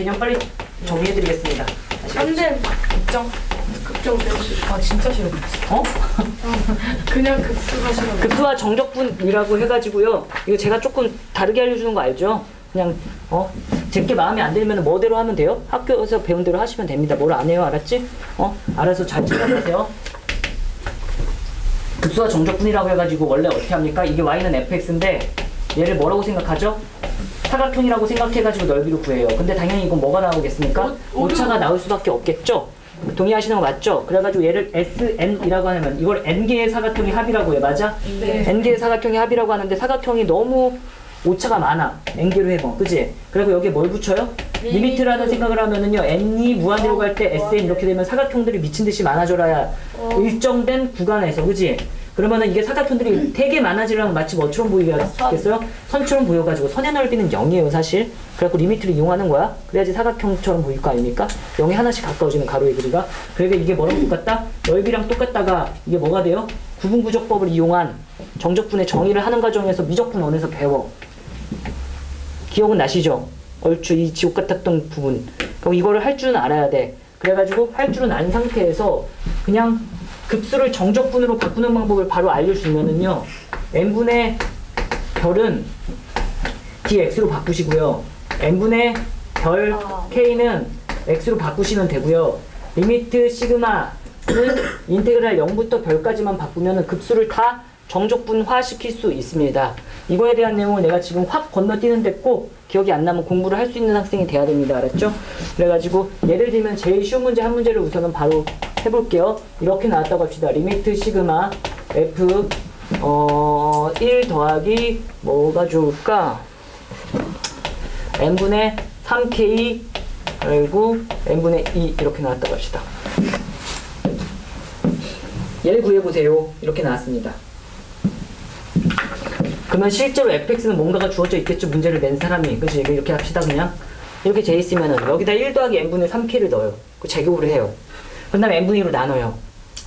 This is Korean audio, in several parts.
개념 빨리 정리해드리겠습니다. 안돼 빼주시 아 진짜 싫어 어? 그냥 급수가 싫어 급수와 정적분이라고 해가지고요. 이거 제가 조금 다르게 알려주는 거 알죠? 그냥 어 제게 마음에 안 들면 뭐대로 하면 돼요? 학교에서 배운 대로 하시면 됩니다. 뭘 안 해요, 알았지? 어 알아서 잘 찾아보세요. 급수와 정적분이라고 해가지고 원래 어떻게 합니까? 이게 y는 fx인데 얘를 뭐라고 생각하죠? 사각형이라고 생각해가지고 넓이를 구해요. 근데 당연히 이건 뭐가 나오겠습니까? 오-. 오차가 나올 수밖에 없겠죠? 동의하시는 거 맞죠? 그래가지고 얘를 SN이라고 하면 이걸 N개의 사각형의 합이라고 해. 맞아? 네. N개의 사각형의 합이라고 하는데 사각형이 너무 오차가 많아. N개로 해봐. 그지? 그리고 여기에 뭘 붙여요? limit. limit라는 생각을 하면은요. N이 무한대로 갈 때 SN 이렇게 되면 사각형들이 미친 듯이 많아져야 일정된 구간에서. 그지? 그러면은 이게 사각형들이 되게 많아지려면 마치 뭐처럼 보이겠어요? 선처럼 보여가지고 선의 넓이는 0이에요 사실 그래갖고 리미트를 이용하는 거야 그래야지 사각형처럼 보일 거 아닙니까? 0에 하나씩 가까워지는 가로의 길이가 그러니까 이게 뭐랑 똑같다? 넓이랑 똑같다가 이게 뭐가 돼요? 구분구적법을 이용한 정적분의 정의를 하는 과정에서 미적분 원에서 배워 기억은 나시죠? 얼추 이 지옥 같았던 부분. 그럼 이거를 할 줄은 알아야 돼. 그래가지고 할 줄은 안 상태에서 그냥 급수를 정적분으로 바꾸는 방법을 바로 알려주면은요. n분의 별은 dx로 바꾸시고요. n분의 별 k는 x로 바꾸시면 되고요. limit 시그마는 integral 0부터 별까지만 바꾸면 급수를 다 정적분화 시킬 수 있습니다. 이거에 대한 내용을 내가 지금 확 건너뛰는 데 꼭 기억이 안 나면 공부를 할 수 있는 학생이 돼야 됩니다. 알았죠? 그래가지고 예를 들면 제일 쉬운 문제 한 문제를 우선은 바로 해볼게요. 이렇게 나왔다고 합시다. limit 시그마 f 어, 1 더하기 뭐가 좋을까? n분의 3k 그리고 n분의 2 이렇게 나왔다고 합시다. 얘를 구해보세요. 이렇게 나왔습니다. 그러면 실제로 fx는 뭔가가 주어져 있겠죠. 문제를 낸 사람이. 그치? 이렇게 합시다 그냥. 이렇게 돼 있으면은 여기다 1 더하기 n분의 3k를 넣어요. 그 제곱을 해요. 그 다음에 n분의 1로 나눠요.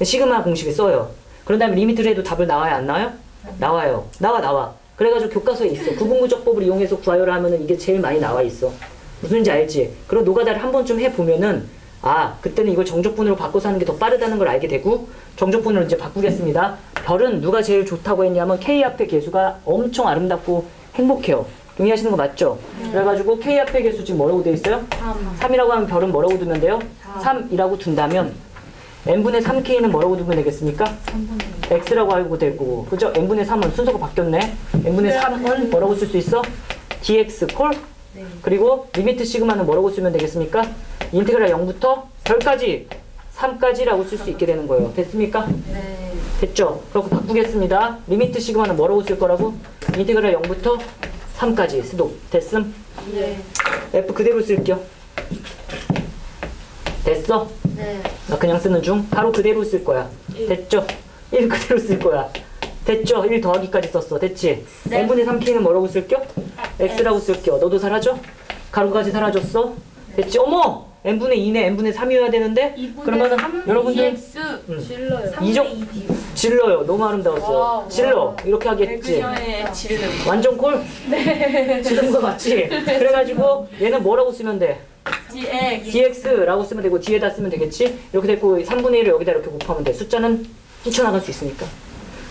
시그마 공식을 써요. 그런 다음에 limit를 해도 답을 나와요? 안 나와요? 나와요. 나와 나와. 그래가지고 교과서에 있어. 구분구적법을 이용해서 구하여라 하면은 이게 제일 많이 나와 있어. 무슨지 알지? 그리고 노가다를 한 번쯤 해보면은 아 그때는 이걸 정적분으로 바꿔서 하는 게 더 빠르다는 걸 알게 되고 정적분으로 이제 바꾸겠습니다. 별은 누가 제일 좋다고 했냐면 K 앞의 계수가 엄청 아름답고 행복해요. 동의하시는 거 맞죠? 그래가지고 K 앞의 계수 지금 뭐라고 돼 있어요? 3. 이라고 하면 별은 뭐라고 두면 돼요? 3 이라고 둔다면 n분의 3k는 뭐라고 두면 되겠습니까? x라고 알고 될 거고 그죠? n분의 3은 순서가 바뀌었네 n분의 3은 뭐라고 쓸 수 있어? dx 콜 그리고 limit 시그마는 뭐라고 쓰면 되겠습니까? integral 0부터 별까지 3까지라고 쓸 수 있게 되는 거예요 됐습니까? 네 됐죠? 그렇고 바꾸겠습니다 limit 시그마는 뭐라고 쓸 거라고? integral 0부터 3까지 수도 됐음? 네. f 그대로 쓸게요 됐어? 네. 나 그냥 쓰는 중 바로 그대로 쓸 거야 됐죠? 1 그대로 쓸 거야 됐죠? 1 더하기까지 썼어 됐지? 네. n분의 3k는 뭐라고 쓸게요? x라고 쓸게요 너도 사라져? 괄호까지 사라졌어? 됐지? 어머! N분의 2네 n분의 3이어야 되는데 그러면은 여러분들 음. 질러요. 이정 질러요 너무 아름다웠어 와, 질러 와. 이렇게 하겠지 네, 질러. 완전 콜? 네 지른 거 맞지? 그래가지고 얘는 뭐라고 쓰면 돼? Dx라고 쓰면 되고 뒤에다 쓰면 되겠지? 이렇게 됐고 3분의 1을 여기다 이렇게 곱하면 돼. 숫자는 뛰쳐나갈 수 있으니까.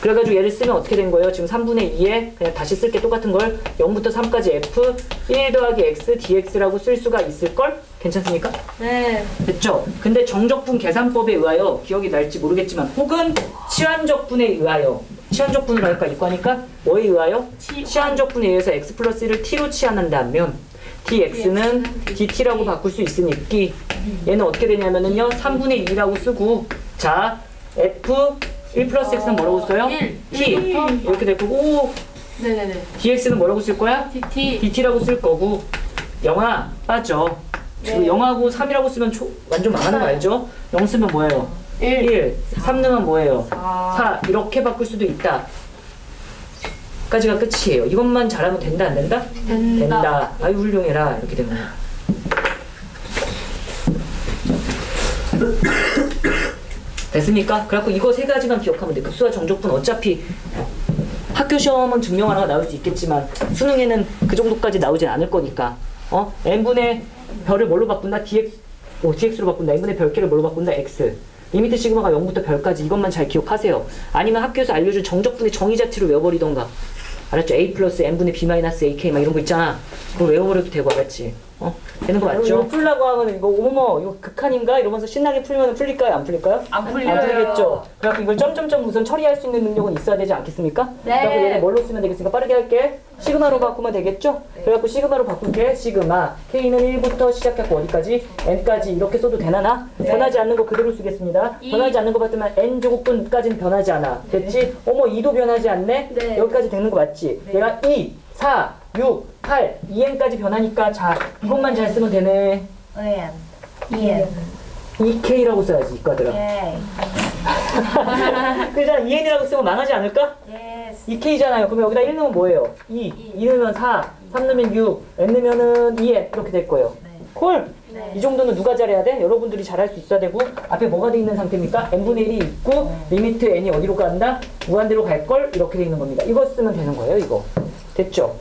그래가지고 얘를 쓰면 어떻게 된 거예요? 지금 3분의 2에 그냥 다시 쓸 게 똑같은 걸 0부터 3까지 f 1 더하기 x dx라고 쓸 수가 있을 걸? 괜찮습니까? 네. 됐죠? 근데 정적분 계산법에 의하여 기억이 날지 모르겠지만 혹은 치환적분에 의하여 치환적분을 할까 이과니까 뭐에 의하여? 치환. 치환적분에 의해서 x 플러스 1을 t로 치환한다면 dx는 dt라고 바꿀 수 있으니까 얘는 어떻게 되냐면은요 3분의 2라고 쓰고 자 f 1 플러스 x는 뭐라고 써요? 일. t 일부터? 이렇게 되고 오 네네네. dx는 뭐라고 쓸 거야? DT. dt라고 쓸 거고 영하 빠져. 네. 그 영하고 3이라고 쓰면 초, 완전 망하는 거 알죠? 0 쓰면 뭐예요? 1. 1, 3 넣으면 뭐예요? 4. 4 이렇게 바꿀 수도 있다. 까지가 끝이에요. 이것만 잘하면 된다 안 된다? 된다. 된다. 아유 훌륭해라 이렇게 거야. 됐습니까? 그래갖고 이거 세 가지만 기억하면 돼. 급수와 정적분 어차피 학교 시험은 증명 하나가 나올 수 있겠지만 수능에는 그 정도까지 나오진 않을 거니까 어? n분의 별을 뭘로 바꾼다? dx, 오, dx로 바꾼다. n분의 별 k를 뭘로 바꾼다? x. limit 시그마가 0부터 별까지 이것만 잘 기억하세요. 아니면 학교에서 알려준 정적분의 정의 자체로 외워버리던가. 알았죠? a 플러스 n분의 b 마이너스 ak 막 이런 거 있잖아. 그거 외워버려도 되고 알았지? 어? 되는 거 맞죠? 이거 풀라고 하면 이거 어머 이거 극한인가? 이러면서 신나게 풀면 풀릴까요? 안 풀릴까요? 안안 풀려요. 풀리겠죠? 그래갖고 이걸 점점점 우선 처리할 수 있는 능력은 있어야 되지 않겠습니까? 네. 그래갖고 얘네 뭘로 쓰면 되겠습니까? 빠르게 할게. 시그마로 바꾸면 되겠죠? 그래갖고 시그마로 바꿀게. 시그마. K는 1부터 시작하고 어디까지? N까지 이렇게 써도 되나 나? 변하지 않는 거 그대로 쓰겠습니다. 이. 변하지 않는 거 봤더만 N제곱분까지는 변하지 않아. 됐지? 어머 2도 변하지 않네? 네. 여기까지 되는 거 맞지? 얘가 2, 4, 6, 8, 2N까지 변하니까 자 이것만 잘 쓰면 되네. 2N. 2N. 2K라고 써야지 이과들아. 예. 그잖아 2N이라고 쓰면 망하지 않을까? Yes. 2K잖아요. 그럼 여기다 1 넣으면 뭐예요? 2. 2 넣으면 4. 3 넣으면 6. N 넣으면은 2N. 이렇게 될 거예요. 네. Call! 네. 이 정도는 누가 잘해야 돼? 여러분들이 잘할 수 있어야 되고 앞에 뭐가 돼 있는 상태입니까? n분의 1이 있고 limit n이 어디로 간다? 무한대로 갈 걸 이렇게 돼 있는 겁니다. 이거 쓰면 되는 거예요. 이거 됐죠?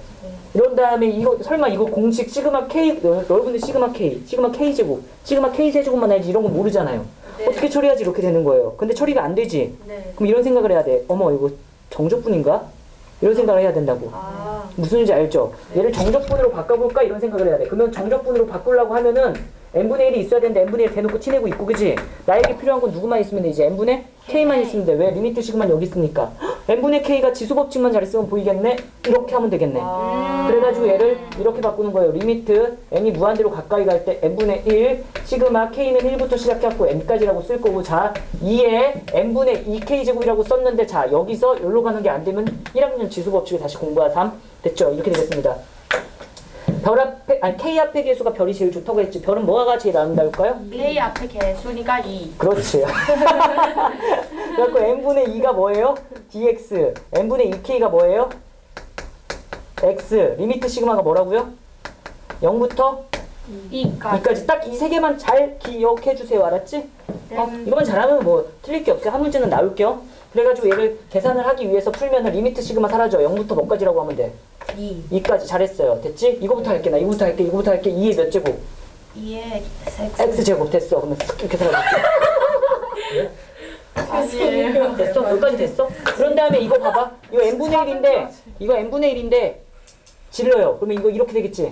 이런 다음에 이거 설마 이거 공식 시그마 k 여- 여러분들 시그마 k 시그마 k 제곱 시그마 k 세제곱만 알지 이런 거 모르잖아요. 어떻게 처리하지 이렇게 되는 거예요. 근데 처리가 안 되지. 네. 그럼 이런 생각을 해야 돼. 어머 이거 정적분인가? 이런 생각을 해야 된다고. 아. 무슨지 알죠? 얘를 정적분으로 바꿔볼까 이런 생각을 해야 돼. 그러면 정적분으로 바꾸려고 하면은 n분의 1이 있어야 되는데 n분의 1 대놓고 티내고 있고 그지? 나에게 필요한 건 누구만 있으면 돼 이제 n분의 k만 있으면 돼. 왜? limit 시그마 여기 있으니까. n분의 k가 지수 법칙만 잘 쓰면 보이겠네? 이렇게 하면 되겠네. 아. 그래가지고 얘를 이렇게 바꾸는 거예요. limit n이 무한대로 가까이 갈 때 n분의 1 시그마 k는 1부터 시작해갖고 n까지라고 쓸 거고 자 2에 n분의 2k 제곱이라고 썼는데 자 여기서 여기로 가는 게 안 되면 1학년 지수 법칙을 다시 공부하삼 됐죠? 이렇게 되겠습니다. 별 앞에 아니 k 앞에 계수가 별이 제일 좋다고 했지. 별은 뭐가 제일 아름다울까요? K 앞에 계수니까 2. 그렇지. 그래갖고 n분의 2가 뭐예요? dx. n분의 2k가 뭐예요? x. limit 시그마가 뭐라고요? 0부터 2까지. 2까지 딱 이 세 개만 잘 기억해 주세요. 알았지? 어, 이거만 잘하면 뭐 틀릴 게 없어요. 한 문제는 나올게요. 그래가지고 얘를 계산을 하기 위해서 풀면은 limit 시그마 사라져. 0부터 뭐까지라고 하면 돼? 2. 2까지 잘했어요. 됐지? 이거부터 할게. 나 이거부터 할게. 이거부터 할게. 2의 몇 제곱? 2의 X. x 제곱 됐어. 그러면 쓱 이렇게 사라졌지. 아니에요. 됐어? 여기까지 됐어? 그런 다음에 이거 봐봐. 이거 n분의 1인데, 이거 n분의 1인데, 질러요. 그러면 이거 이렇게 되겠지?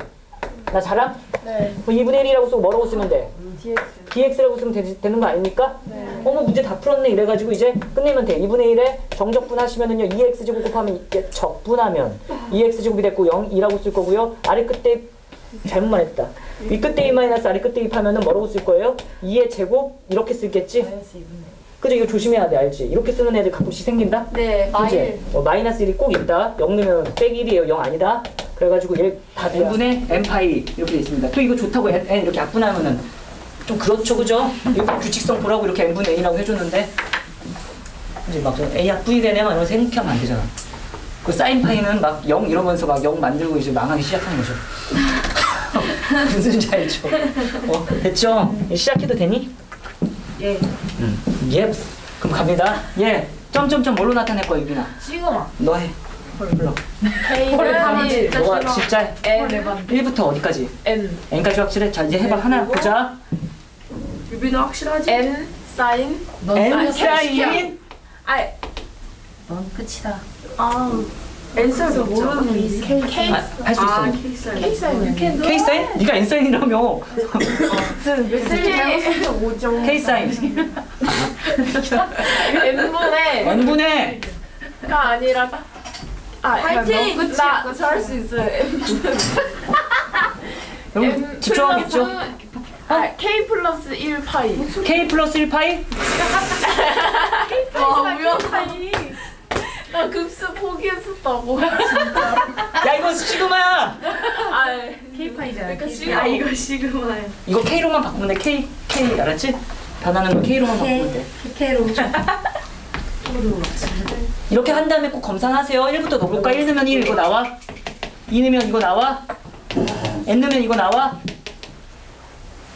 나 잘함? 네. 그럼 2분의 1이라고 쓰고 뭐라고 쓰면 돼? DX. dx라고 쓰면 되, 는 거 아닙니까? 네. 어머 문제 다 풀었네 이래가지고 이제 끝내면 돼 2분의 1에 정적분 하시면은요 2x제곱 곱하면 이게 적분하면 2x제곱이 됐고 0, 2라고 쓸 거고요 아래 끝에 잘못 말했다 위 끝에 2 마이너스 아래 끝에 2 하면은 뭐라고 쓸 거예요? 2의 제곱 이렇게 쓰겠지? 마이너스 2분의 그죠 이거 조심해야 돼 알지? 이렇게 쓰는 애들 가끔씩 생긴다? 네. 마일. 어, 마이너스 1이 꼭 있다 0 넣으면 빼 1이에요 0 아니다 그래가지고 얘다 n분의 n파이 이렇게 돼 있습니다 또 이거 좋다고 n, n 이렇게 약분하면은 좀 그렇죠 그죠? 이거 규칙성 보라고 이렇게 n분의 n이라고 해줬는데 이제 막 a 약분이 되네 막 이런 생각하면 안 되잖아 그 사인 파이는 막 0 이러면서 막 0 만들고 이제 망하기 시작하는 거죠 무슨 지 알죠? 어, 됐죠? 시작해도 되니? 예. 음. 예. 그럼 갑니다. 예. 점점점 뭘로 나타낼 거야, 유빈아? 시그마. 너 해. 불러. K는 진짜 너가. 진짜 N. 1부터 어디까지? N. n까지 확실해? 자, 이제 해봐. 하나 보자. 유빈은 확실하지? N 사인. n 사인. 아, 넌 끝이다. 아. 사인 모르는 K K. 아, 할수 있어. 아, K 사인. K 사인. K 사인? 네가. 잘못 쓴 오정. K 사인. N분의 n분의 가 아니라 아, 끝이 없고 잘할 수 있어요. 여러분 집중하겠죠? 아, K 플러스 1 파이. K 플러스 1 파이? 와, 뭐야? 나 급수 포기했었다고. 야, 이거 시그마야. 아, K 파이잖아. 그러니까 시그마. 이거 시그마야. 이거 K로만 바꾸면 돼. K, K 알았지? 변하는 거 K로만 바꾸면 돼. K로. 이렇게 한 다음에 꼭 검산하세요. 1부터 넣어볼까? 1 넣으면 1 이거 나와? 2 넣으면 이거 나와? n 넣으면 이거 나와?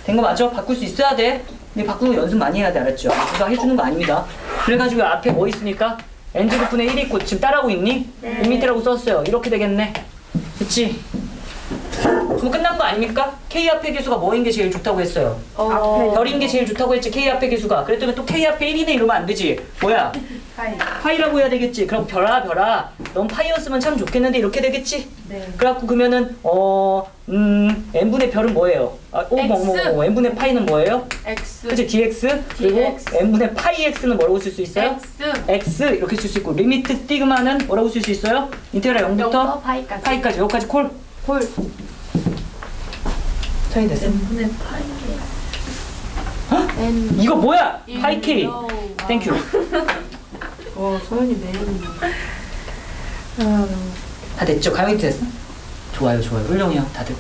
된 거 맞죠? 바꿀 수 있어야 돼. 근데 바꾸는 거 연습 많이 해야 돼. 알았죠? 누가 해주는 거 아닙니다. 그래가지고 앞에 뭐 있으니까? N제곱분의 1 있고 지금 따라하고 있니? 리미트라고 썼어요. 이렇게 되겠네. 그치? 그럼 끝난 거 아닙니까? K 앞에 계수가 뭐인 게 제일 좋다고 했어요? 어. 별인 게 제일 좋다고 했지 K 앞에 계수가 그랬더니 또 K 앞에 1이네 이러면 안 되지 뭐야? 파이. 파이라고 해야 되겠지 그럼 별아 별아 넌 파이였으면 참 좋겠는데 이렇게 되겠지? 네. 그래갖고 그러면은 어... 음... n분의 별은 뭐예요? 아, 오, 뭐, 뭐, 뭐, n분의 파이는 뭐예요? X. 그치 dx 그리고 dx. n분의 파이 x는 뭐라고 쓸 수 있어요? X. x 이렇게 쓸 수 있고 limit 시그마는 뭐라고 쓸 수 있어요? integral 0부터 영부터 파이까지. 파이까지 여기까지 call call. 차이 됐어? n분의 파이. N. 이거 뭐야? 파이 k thank you 와 소연이 매력이네. 다 됐죠? 가요히트 됐어? 좋아요 좋아요 훌륭해요 다들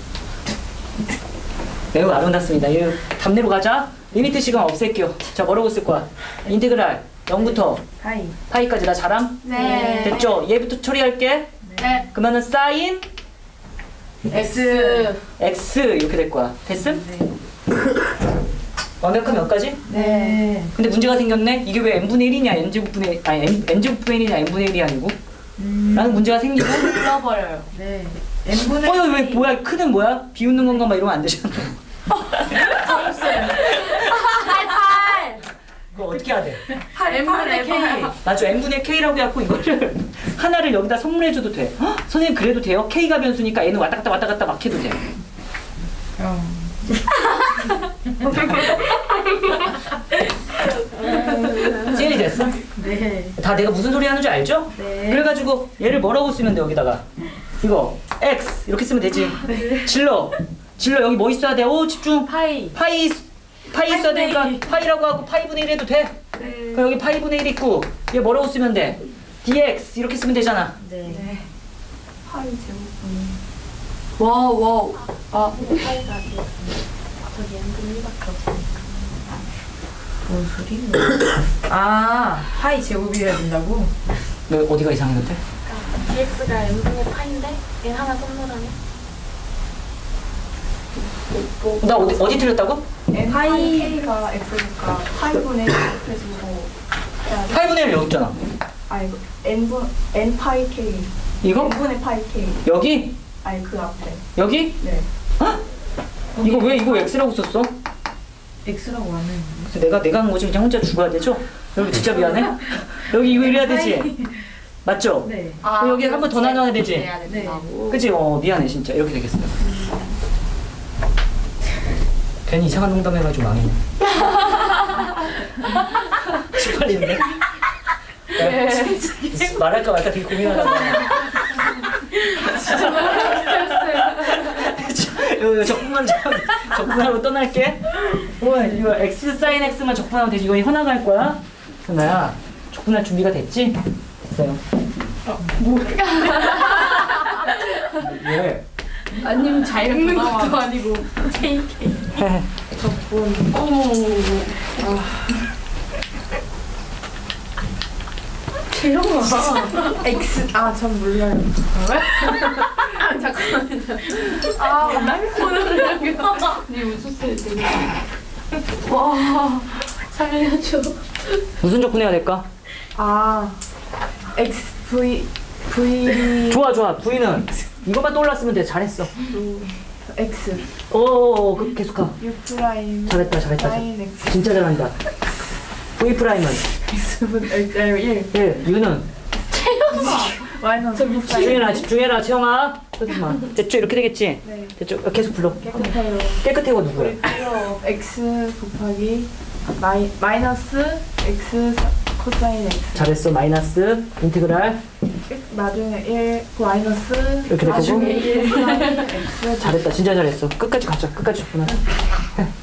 매우 아름답습니다 이 답 내러 가자 limit 시그마 없앨게요 자 뭐라고 쓸 거야? integral 0부터 파이. 파이까지 나 잘함? 네. 됐죠? 얘부터 처리할게 네. 그러면은 사인 X. x 이렇게 될 거야 됐음? 네. 완벽한 몇 가지? 네. 근데 문제가 생겼네 이게 왜 n분의 1이냐 n제곱분의 아니 n, n제곱분의 1이냐 n분의 1이 아니고 라는 문제가 생기고 불러버려요. 네. n분의 어, 왜 뭐야? 크는 뭐야? 비웃는 건가 막 이러면 안 되잖아. 그거 어떻게 해야 돼? N분의 K. 맞죠? n분의 k라고 해갖고 이거를 하나를 여기다 선물해줘도 돼. 헉, 선생님 그래도 돼요? k가 변수니까 n은 왔다 갔다 왔다 갔다 막 해도 돼. 젤이 됐어? 네. 다 내가 무슨 소리 하는 줄 알죠? 네. 그래가지고 얘를 뭐라고 쓰면 돼 여기다가 이거 x 이렇게 쓰면 되지. 질러 질러 여기 뭐 있어야 돼? 오 집중. 파이. 파이 파이 있어야 되니까 일. 파이라고 하고 파이 분의 1 해도 돼. 그럼 여기 파이 분의 1 있고 얘 뭐라고 쓰면 돼? dx 이렇게 쓰면 되잖아. 네. 파이 제곱분. Wow wow. 아. 뭔 소리? 아, 파이 제곱이어야 된다고? 너 어디가 이상했는데? dx가 n분의 파인데 얘 하나 선물하네. 나 어디 어디 틀렸다고? 파이 K가 X니까 파이분의 해주고. 파이분의 1 여기 있잖아. 아니 N분 N 파이 K. 이거? N분의 파이 K. 여기? 아니 그 앞에. 여기? 네. 이거 왜 이거 x라고 썼어? X라고 안 했는데. 내가 내가 한 거지 그냥 혼자 죽어야 되죠? 여러분 진짜 미안해. 여기 이거 이래야 되지. 맞죠? 네. 그럼 여기 한 번 더 나눠야 되지. 된다고. 그치? 어 미안해 진짜 이렇게 되겠어요. 괜히 이상한 농담 해가지고 망했네. 18인데? 말할까 말까 되게 고민하다가 이거 적분만 좀- 적분하고 떠날게. 어, 이거 x 사인 x만 적분하면 되지. 이거 현아갈 거야? 현아야 적분할 준비가 됐지? 됐어요. 왜? 아니면 잘 읽는 것도 아니고. 어머. 재영아. X. 아전 몰라요. 잠깐만요. 아 날폰을 네 웃었어요 되게. 와 살려줘. 무슨 적분해야 될까? 아 X V V. 좋아 좋아. V는 이것만 떠올랐으면 돼. 잘했어. X. 어어어 그, 계속하. U 프라임 잘했다 잘했다. 진짜 잘한다 V 프라임은 X분 X 1 1 U는 마이너스 V 사인 집중해라 집중해라 채영아. 잠깐만 됐죠? 이렇게 되겠지? 네. 됐죠? 어, 계속 불러. 깨끗해요. 깨끗해가 누구야? X 곱하기 마이 마이너스 X 사- 코사인 X. 잘했어. 마이너스 integral. 나중에 1 마이너스 이렇게 될 나중에 거고. 1 사인 X 잘했다. 진짜 잘했어. 끝까지 가자. 끝까지 적분하자 해.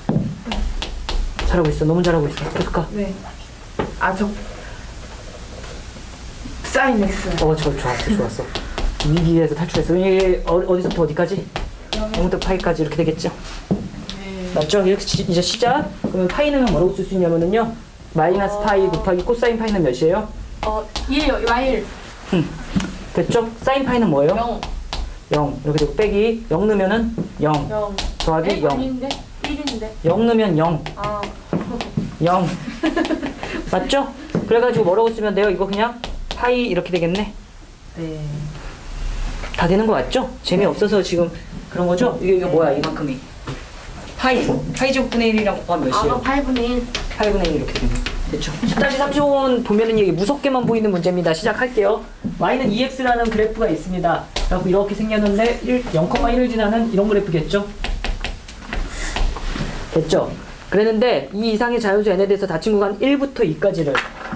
잘하고 있어 너무 잘하고 있어 계속 가 네. 아, 저 사인 X. 어 저, 좋았어 좋았어 위기에서 탈출했어 이게 어, 어디서부터 어디까지? 0부터 파이까지 이렇게 되겠죠? 네. 맞죠? 이렇게 시, 이제 시작 그러면 파이는 뭐라고 쓸 수 있냐면은요 마이너스 파이 곱하기 코사인 파이는 몇이에요? 어 1, 마일 됐죠? 사인 파이는 뭐예요? 0, 0 이렇게 되고 빼기 0 넣으면은 0 0. 더하기 0 아닌데 1인데. 0 넣으면 0 아 0 맞죠? 그래가지고 뭐라고 쓰면 돼요? 이거 그냥 파이 이렇게 되겠네 네. 다 되는 거 맞죠? 재미없어서 지금 그런 거죠? 이게 이거 뭐야 이만큼이 파이 파이 제곱분의 1이랑 곱하면 몇이에요? 아가 8분의 1. 8분의 1 이렇게 되면 됐죠 10-35번 보면은 이게 무섭게만 보이는 문제입니다 시작할게요 y는 2x라는 그래프가 있습니다 그래서 이렇게 생겼는데 1, 0,1을 지나는 이런 그래프겠죠 됐죠 그랬는데 이 이상의 자연수 n에 대해서 닫힌 구간 1부터 2까지를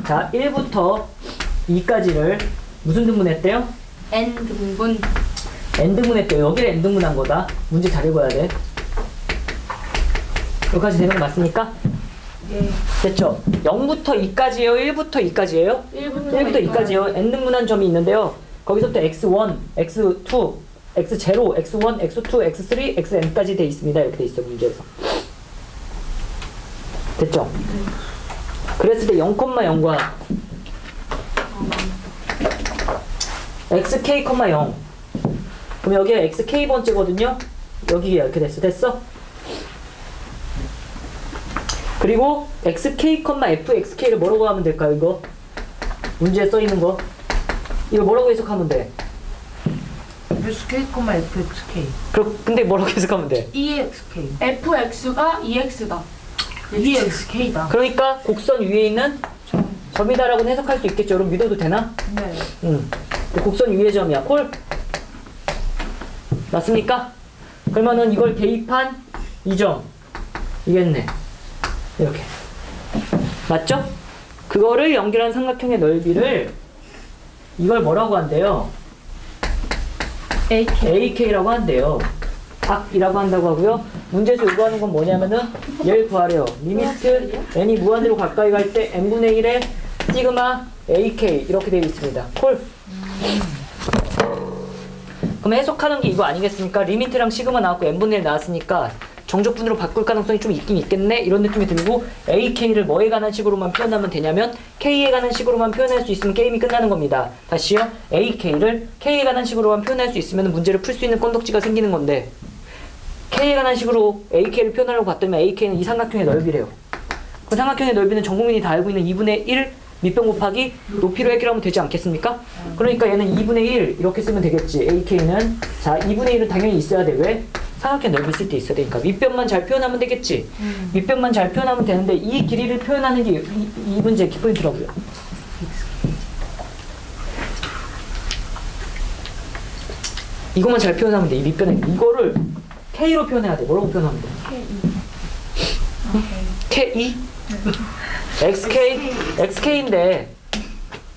자 1부터 2까지를 무슨 등분했대요? n 등분. n등분했대요 여기를 n등분한 거다 문제 잘 읽어야 돼 여기까지 되는 거 맞습니까? 예. 됐죠? 0부터 2까지예요? 1부터 2까지예요? 1부터 1부터 2까지요. n등분한 점이 있는데요. 거기서부터 x1, x2, x0, x1, x2, x3, xn까지 돼 있습니다. 이렇게 돼 있어요. 문제에서. 됐죠? 그랬을 때 0,0과 xk, 0 그럼 여기가 xk 번째거든요. 여기 이렇게 됐어. 됐어? 그리고 xk, fxk를 뭐라고 하면 될까요, 이거? 문제에 써 있는 거. 이거 뭐라고 해석하면 돼? SK, FXK. 그럼 근데 뭐라고 해석하면 돼? EXK. fx가 ex다. EXK다. 그러니까 곡선 위에 있는 점이다라고 해석할 수 있겠죠. 여러분 믿어도 되나? 네. 응. 그 곡선 위의 점이야. 콜? 맞습니까? 그러면은 이걸 대입한 이 점. 이겠네. 이렇게. 맞죠? 그거를 연결한 삼각형의 넓이를 이걸 뭐라고 한대요? ak. AK라고 한대요. 각이라고 한다고 하고요. 문제에서 요구하는 건 뭐냐면은 얘를 구하래요. limit n이 무한대로 가까이 갈 때 n분의 1의 시그마 AK 이렇게 되어 있습니다. Call. 그럼 해석하는 게 이거 아니겠습니까? limit랑 시그마 나왔고 n분의 1 나왔으니까 정적분으로 바꿀 가능성이 좀 있긴 있겠네 이런 느낌이 들고 AK를 뭐에 관한 식으로만 표현하면 되냐면 K에 관한 식으로만 표현할 수 있으면 게임이 끝나는 겁니다. 다시요. AK를 K에 관한 식으로만 표현할 수 있으면 문제를 풀 수 있는 건덕지가 생기는 건데 K에 관한 식으로 AK를 표현하려고 봤더니 AK는 이 삼각형의 넓이래요. 그 삼각형의 넓이는 전 국민이 다 알고 있는 2분의 1 밑변 곱하기 높이로 해결하면 되지 않겠습니까? 그러니까 얘는 2분의 1 이렇게 쓰면 되겠지. AK는 자 2분의 1은 당연히 있어야 돼. 왜? 삼각형 넓이 쓸 때 있어야 되니까 밑변만 잘 표현하면 되겠지. 밑변만 잘 표현하면 되는데 이 길이를 표현하는 게 이, 이 문제의 키포인트라고요. 이것만 잘 표현하면 돼. 이 밑변에 이거를 K로 표현해야 돼. 뭐라고 표현하면 돼? K2? XK? XK인데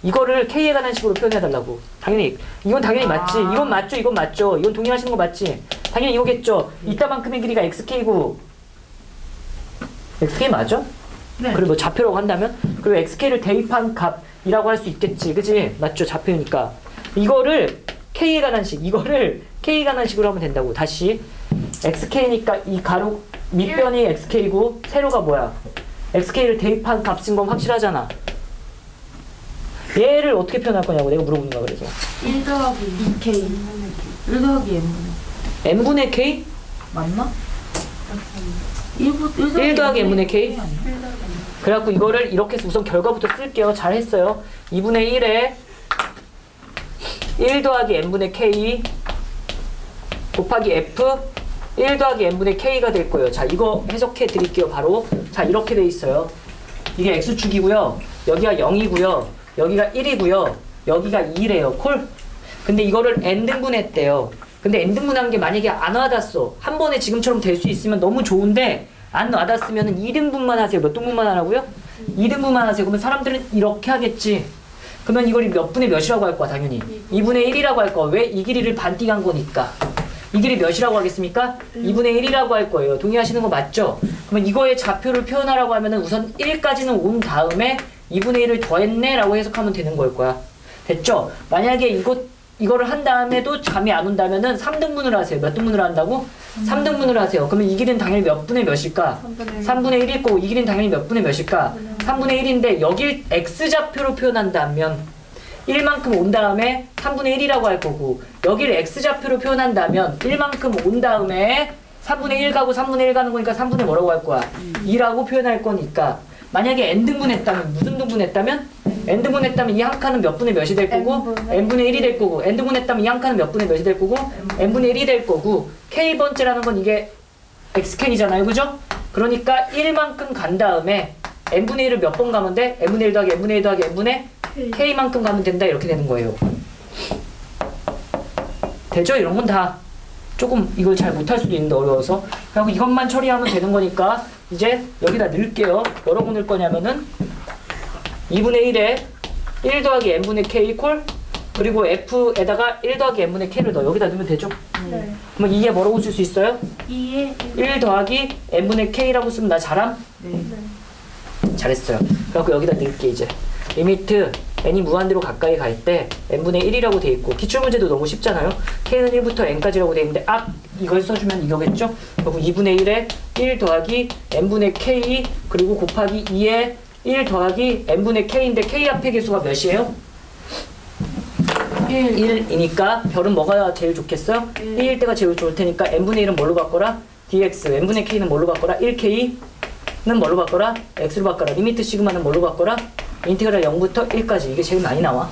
이거를 K에 관한 식으로 표현해달라고. 당연히 이건 당연히 맞지. 이건 맞죠. 이건 맞죠. 이건 동의하시는 거 맞지. 당연히 이거겠죠. 이따만큼의 길이가 XK고 XK 맞아? 네. 그리고 뭐 좌표라고 한다면 그리고 XK를 대입한 값이라고 할 수 있겠지. 그지? 맞죠. 좌표니까. 이거를 K에 관한 식, 이거를 K에 관한 식으로 하면 된다고. 다시 XK니까 이 가로 밑변이 XK고 세로가 뭐야? XK를 대입한 값인 건 확실하잖아. 얘를 어떻게 표현할 거냐고 내가 물어보는 거야 그래서 1 더하기 2K. 1 더하기 M분의. n분의 k 맞나? 1부, 1 더하기 n분의 k 그래갖고 이거를 이렇게 해서 우선 결과부터 쓸게요 잘했어요 2분의 1에 1 더하기 n분의 k 곱하기 f 1 더하기 n분의 k가 될 거예요. 자 이거 해석해 드릴게요 바로. 자 이렇게 돼 있어요. 이게 x축이고요. 여기가 0이고요. 여기가 1이고요. 여기가 2래요. 콜? 근데 이거를 n등분했대요. 근데 n등분한 게 만약에 안 와닿았어. 한 번에 지금처럼 될 수 있으면 너무 좋은데 안 와닿았으면 2등분만 하세요. 몇 등분만 하라고요? 2등분만 하세요. 그러면 사람들은 이렇게 하겠지. 그러면 이걸 몇 분의 몇이라고 할 거야 당연히? 2분의 1이라고 할 거야. 왜? 이 길이를 반띵한 거니까 이 길이 몇이라고 하겠습니까? 2분의 1이라고 할 거예요 동의하시는 거 맞죠? 그러면 이거의 좌표를 표현하라고 하면 은 우선 1까지는 온 다음에 2분의 1을 더했네 라고 해석하면 되는 걸 거야 됐죠? 만약에 이거 이거를 한 다음에도 감이 안 온다면 은 3등분을 하세요 몇 등분을 한다고? 3등분을 하세요 그러면 이 길이는 당연히 몇 분의 몇일까? 3분의 1일 거고 이 길이는 당연히 몇 분의 몇일까? 3분의 1인데 여길 x좌표로 표현한다면 1만큼 온 다음에 3분의 1이라고 할 거고 여기를 x좌표로 표현한다면 1만큼 온 다음에 3분의 1 가고 3분의 1 가는 거니까 3분의 뭐라고 할 거야? 2라고 표현할 거니까 만약에 n등분 했다면 무슨 등분 했다면? n등분 했다면 이 한 칸은 몇 분의 몇이 될 거고 n분의 1이 될 거고 n등분 했다면 이 한 칸은 몇 분의 몇이 될 거고 n분의 1이 될 거고 k번째라는 건 이게 xk잖아요. 그죠? 그러니까 1만큼 간 다음에 n분의 1을 몇 번 가면 돼? n분의 1 더하기 n분의 1 더하기 n분의 k만큼 가면 된다. 이렇게 되는 거예요. 되죠? 이런 건 다 조금 이걸 잘 못할 수도 있는데 어려워서 그리고 이것만 처리하면 되는 거니까 이제 여기다 넣을게요. 뭐라고 넣을 거냐면은 2분의 1에 1 더하기 n분의 k 콜 그리고 f에다가 1 더하기 n분의 k를 넣어 여기다 넣으면 되죠? 네. 그럼 이게 뭐라고 쓸 수 있어요? 2에 1 더하기 n분의 k라고 쓰면 나 잘함? 네. 잘했어요. 그래갖고 여기다 넣을게 이제 limit n이 무한대로 가까이 갈 때 n분의 1이라고 돼 있고 기출문제도 너무 쉽잖아요. k는 1부터 n까지라고 돼 있는데 악 이걸 써주면 이거겠죠? 그리고 2분의 1에 1 더하기 n분의 k 그리고 곱하기 2에 1 더하기 n분의 k인데 k 앞의 계수가 몇이에요? 1. 1이니까 별은 뭐가 제일 좋겠어요? 1일 때가 제일 좋을 테니까 n분의 1은 뭘로 바꿔라? dx n분의 k는 뭘로 바꿔라? 1k 는 뭘로 바꿔라? x로 바꿔라. limit 시그마는 뭘로 바꿔라? integral 0부터 1까지. 이게 제일 많이 나와.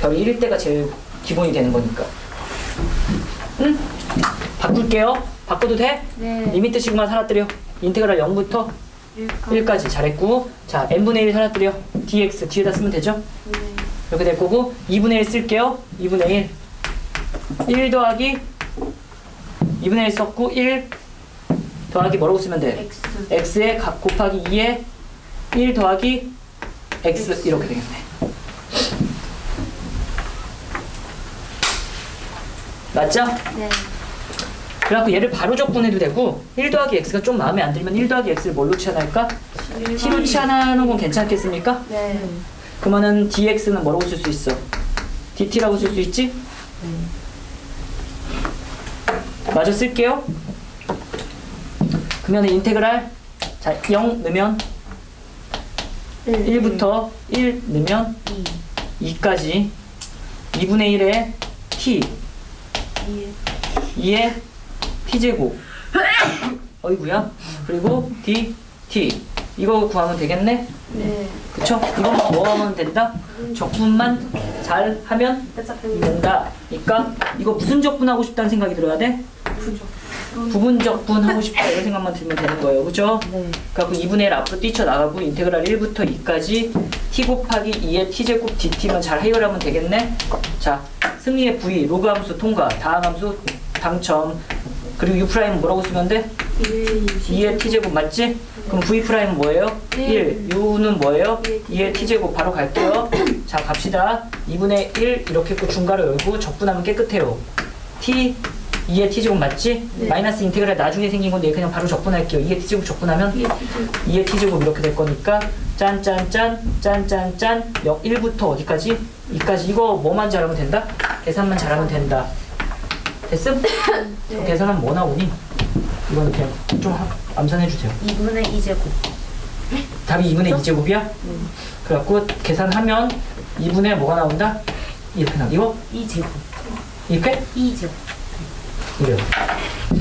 별이 1일 때가 제일 기본이 되는 거니까. 응? 바꿀게요. 바꿔도 돼? 네. limit 시그마 사라뜨려. integral 0부터 1까지. 잘했고. 자, n분의 1 사라뜨려. dx 뒤에다 쓰면 되죠? 이렇게 될 거고 2분의 1 쓸게요. 2분의 1. 1 더하기 2분의 1 썼고 1 더하기 뭐라고 쓰면 돼? X. x에 각 곱하기 2에 1 더하기 x 이렇게 되겠네. 맞죠? 네. 그래갖고 얘를 바로 적분해도 되고 1 더하기 x가 좀 마음에 안 들면 1 더하기 x를 뭘로 치환할까? t로 치환하는 건 괜찮겠습니까? 네. 그러면은 dx는 뭐라고 쓸 수 있어? dt라고 쓸 수 있지? 마저 쓸게요. 그러면 인테그랄 자, 0 넣으면 1부터 1 넣으면 2까지. 2분의 1에 t 2에 t제곱. 어이구야. 그리고 dt 이거 구하면 되겠네? 네. 그쵸? 이것만 뭐 하면 된다? 적분만 잘 하면 된다. 그러니까 이거 무슨 적분하고 싶다는 생각이 들어야 돼? 부분 적분 하고 싶다 이런 생각만 들면 되는 거예요 그죠? 네. 그래갖고 2분의 1 앞으로 뛰쳐나가고 인테그랄 1부터 2까지 t 곱하기 2의 t제곱 dt만 잘 해결하면 되겠네 자 승리의 v 로그 함수 통과 다항 함수 당첨 그리고 u prime은 뭐라고 쓰면 돼? e의 t제곱 맞지? 그럼 v prime은 뭐예요? 1 u는 뭐예요? e의 t제곱 바로 갈게요 자 갑시다 2분의 1 이렇게 했고 중괄호 열고 적분하면 깨끗해요 t e의 t제곱 맞지? 마이너스 integral 나중에 생긴 건데 그냥 바로 적분할게요 e의 t제곱 적분하면 e의 t제곱 이렇게 될 거니까 짠짠짠 짠짠짠 1부터 어디까지? 2까지 이거 뭐만 잘하면 된다? 계산만 잘하면 된다 됐음? 그럼 계산하면 뭐 나오니? 이거는 그냥 좀 하- 암산해 주세요 2분의 2제곱. 답이 2분의 2제곱이야? 그래갖고 계산하면 2분의 뭐가 나온다? 이렇게 나 이거? 2제곱. 이렇게? 2제곱. 对。